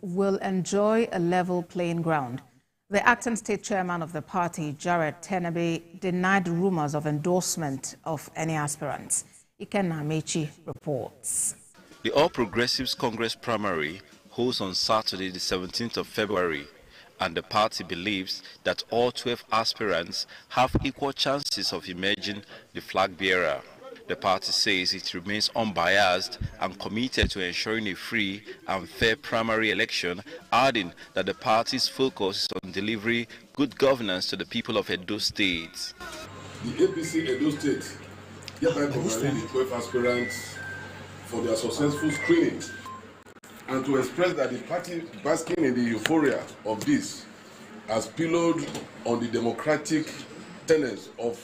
will enjoy a level playing ground. The acting state chairman of the party, Jared Tenebe, denied rumors of endorsement of any aspirants. Ikenna Amechi reports. The All Progressives Congress primary holds on Saturday, the 17th of February, and the party believes that all 12 aspirants have equal chances of emerging the flag bearer. The party says it remains unbiased and committed to ensuring a free and fair primary election, adding that the party's focus is on delivering good governance to the people of Edo State. The APC Edo State hereby congratulate the 12 aspirants for their successful screening and to express that the party basking in the euphoria of this has pillowed on the democratic tenets of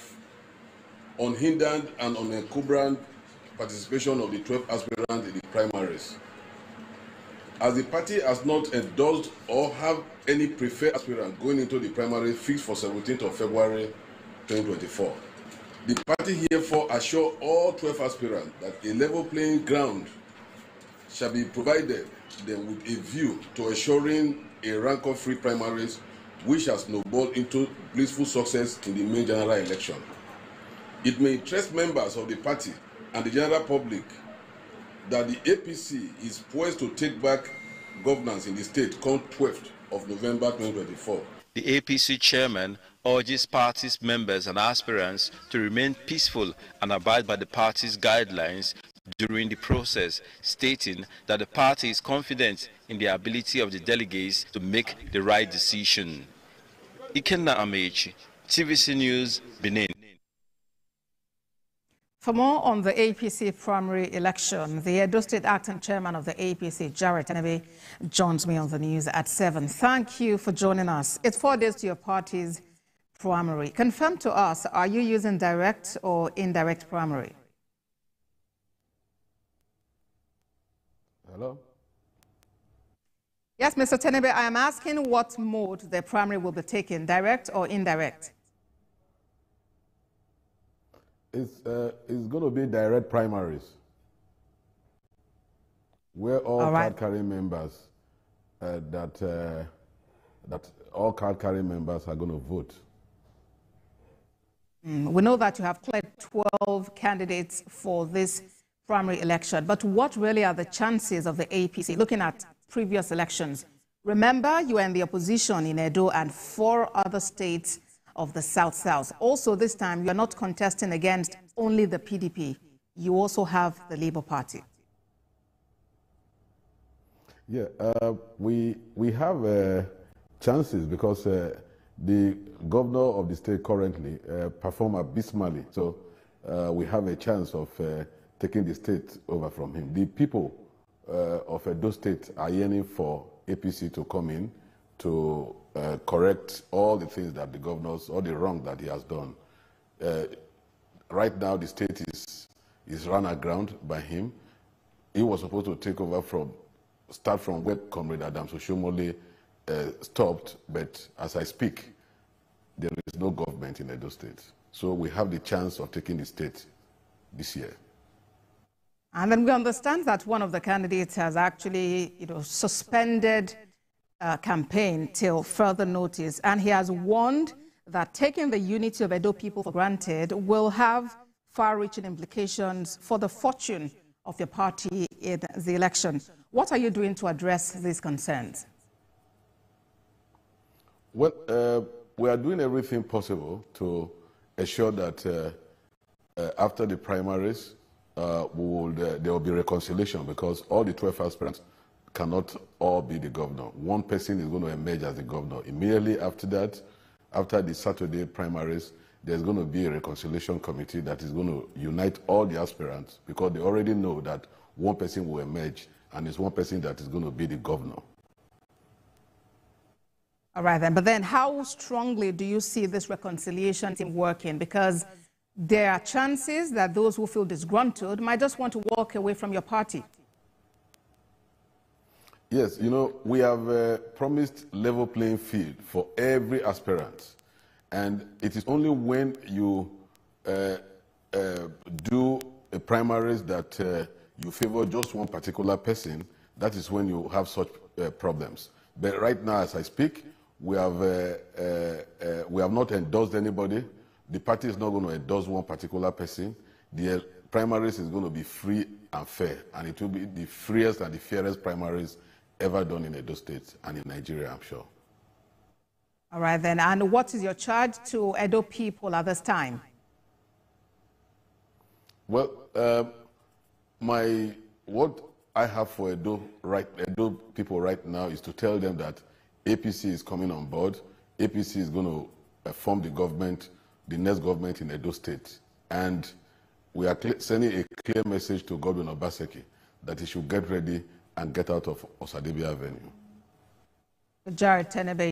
unhindered and unencumbered participation of the 12 aspirants in the primaries. As the party has not endorsed or have any preferred aspirant going into the primary fixed for 17th of February 2024, the party herefore assure all 12 aspirants that a level playing ground shall be provided them with a view to assuring a rancor-free primaries which has snowballed into blissful success in the main general election. It may interest members of the party and the general public that the APC is poised to take back governance in the state come 12th of November 2024. The APC chairman urges party's members and aspirants to remain peaceful and abide by the party's guidelines during the process, stating that the party is confident in the ability of the delegates to make the right decision. Ikenna Amechi, TVC News, Benin. For more on the APC primary election, the Edo State Acting Chairman of the APC, Jared Tenebe, joins me on the news at 7. Thank you for joining us. It's four days to your party's primary. Confirm to us, are you using direct or indirect primary? Hello? Yes, Mr. Tenebe, I am asking what mode the primary will be taken, direct or indirect? It's, uh, it's going to be direct primaries where all, all right. card carrying members uh, that, uh, that all card carrying members are going to vote. Mm, we know that you have cleared 12 candidates for this primary election, but what really are the chances of the APC looking at previous elections? Remember, you are in the opposition in Edo and four other states of the South South. Also, this time, you are not contesting against only the PDP. You also have the Labour Party. Yeah, uh, we, we have uh, chances because uh, the governor of the state currently uh, perform abysmally. So uh, we have a chance of uh, taking the state over from him. The people uh, of Edo State are yearning for APC to come in to uh, correct all the things that the governors, all the wrong that he has done. Uh, right now, the state is, is run aground by him. He was supposed to take over from, start from where Comrade Adams Oshiomhole uh, stopped, but as I speak, there is no government in Edo State. So we have the chance of taking the state this year. And then we understand that one of the candidates has actually, you know, suspended uh, campaign till further notice. And he has warned that taking the unity of Edo people for granted will have far-reaching implications for the fortune of your party in the election. What are you doing to address these concerns? Well, uh, we are doing everything possible to assure that uh, uh after the primaries, uh, will, uh, there will be reconciliation because all the 12 aspirants cannot all be the governor. One person is going to emerge as the governor. Immediately after that, after the Saturday primaries, there's going to be a reconciliation committee that is going to unite all the aspirants because they already know that one person will emerge and it's one person that is going to be the governor. All right, then. But then, how strongly do you see this reconciliation team working? Because there are chances that those who feel disgruntled might just want to walk away from your party. Yes, you know, we have uh, promised level playing field for every aspirant. And it is only when you uh, uh, do a primaries that uh, you favor just one particular person, that is when you have such uh, problems. But right now, as I speak, we have, uh, we have not endorsed anybody. The party is not going to endorse one particular person. The primaries is going to be free and fair, and it will be the freest and the fairest primaries ever done in Edo State and in Nigeria, I'm sure. All right, then. And what is your charge to Edo people at this time? Well, uh, my what I have for Edo, right, Edo people right now is to tell them that APC is coming on board. APC is going to uh, form the government, the next government in Edo State. And we are sending a clear message to Godwin Obaseki that he should get ready and get out of Osadebe Avenue. Jared Tenebe.